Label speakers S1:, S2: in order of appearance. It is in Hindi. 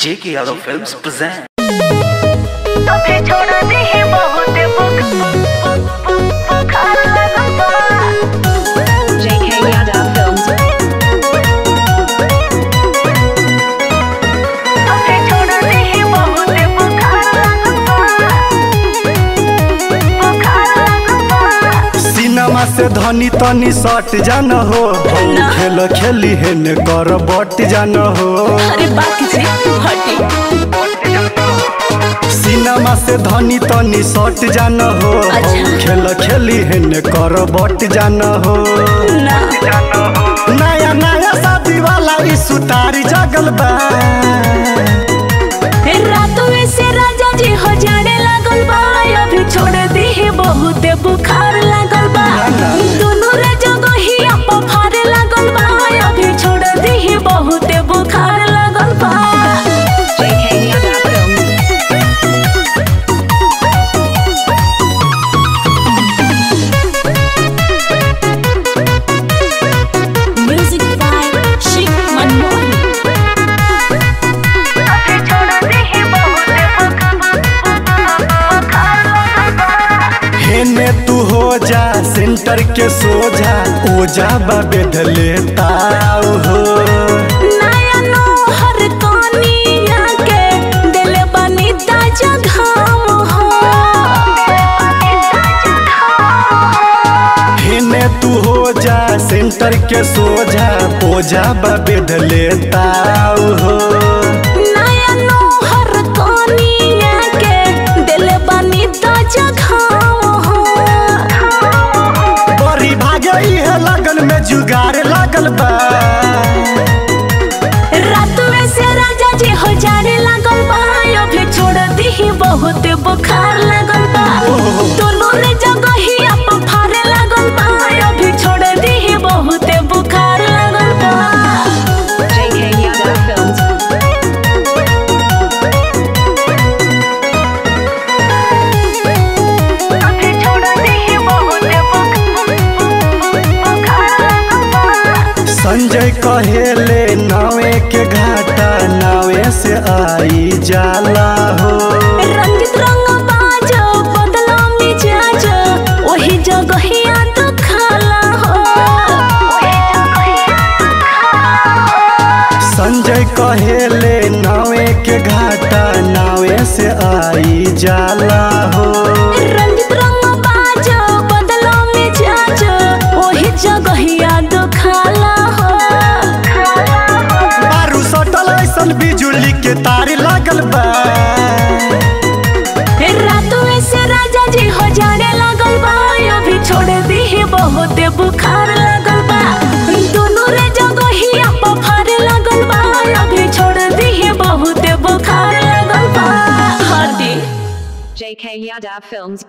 S1: JK Yadav films present
S2: cinema से धनी तनी सट जान हो। खेल खेली हेन कर बट जान हो।
S3: अरे
S2: सिनेमा से धनी तनी सट जान हो।
S3: अच्छा।
S2: खेल खेली हेन कर बट जान हो। नया नया शादी वाला ई सुतारी जगल बा।
S3: रातों से राजा जी हो जाने लागल बा। अभी छोड़ दी है बहुत बुखार।
S2: तू हो जा सेंटर के सोझा ओजा बा बेधले ताव हो।
S3: नया नोहर कनिया के दिल बनी ताज़ा घाम हो।
S2: तू हो जा सेंटर के सोझा ओजा बा बेधले ताव हो। जुगाड़ लागल बा।
S3: रात में से राजा जी हो जाने लागल बा। अभी छोड़ दी बहुत बुखार लागल
S2: संजय कहेले नावे के घाटा नावे से आई जाला हो।
S3: रंजित रंग बाजो बदला मिजाज वही जगहिया तो खाला हो।
S2: संजय कहेले नावे के घाटा नावे से आई जाला हो। के तार लागल बा।
S3: रातों ऐसे राजा जी हो जाने लागल बा। अभी छोड़ दी है बहुत बुखार लागल बा। दोनों रे पर फारे लागल बा। अभी छोड़ दी है बहुत बुखार लागल बा। हटी
S4: JK Yadav Films.